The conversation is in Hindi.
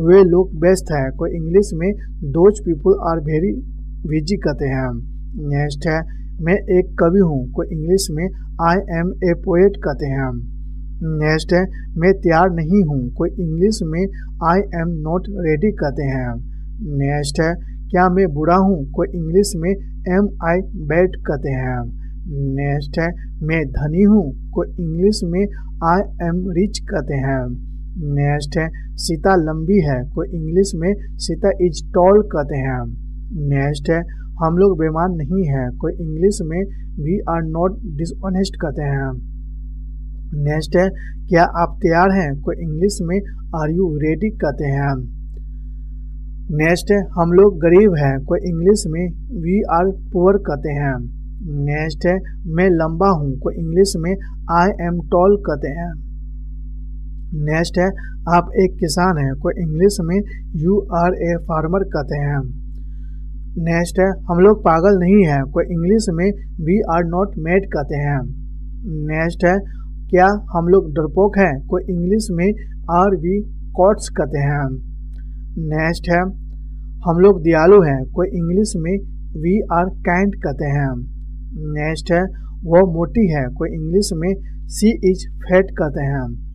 वे लोग बेस्ट है। कोई इंग्लिश में those people are very busy कहते हैं। नेक्स्ट है, मैं एक कवि हूँ। कोई इंग्लिश में आई एम ए पोएट कहते हैं। नेक्स्ट है, मैं तैयार नहीं हूँ। कोई इंग्लिश में आई एम नॉट रेडी कहते हैं। नेक्स्ट है, क्या मैं बुरा हूँ? कोई इंग्लिश में एम आई बैड कहते हैं। नेक्स्ट है, मैं धनी हूँ। कोई इंग्लिश में आई एम रिच कहते हैं। नेक्स्ट है। सीता लंबी है कोई इंग्लिश में सीता इज़ टॉल कहते हैं नेक्स्ट है। हम लोग बेमान नहीं है कोई इंग्लिश में वी आर नॉट डिसऑनेस्ट कहते हैं नेक्स्ट है। क्या आप तैयार हैं? कोई इंग्लिश में आर यू रेडी कहते हैं नेक्स्ट है। हम लोग गरीब हैं कोई इंग्लिश में वी आर पुअर कहते हैं नेक्स्ट है। मैं लंबा हूँ कोई इंग्लिश में आई एम टॉल कहते हैं नेक्स्ट है। आप एक किसान हैं, कोई इंग्लिश में यू आर ए फार्मर कहते हैं। नेक्स्ट है, हम लोग पागल नहीं हैं, कोई इंग्लिश में वी आर नॉट मेड कहते हैं। नेक्स्ट है, क्या हम लोग डरपोक हैं, कोई इंग्लिश में आर वी कॉट्स कहते हैं। नेक्स्ट है, हम लोग दयालु हैं, कोई इंग्लिश में वी आर काइंड कहते हैं। नेक्स्ट है, वह मोटी है, कोई इंग्लिश में सी इज़ फैट कहते हैं।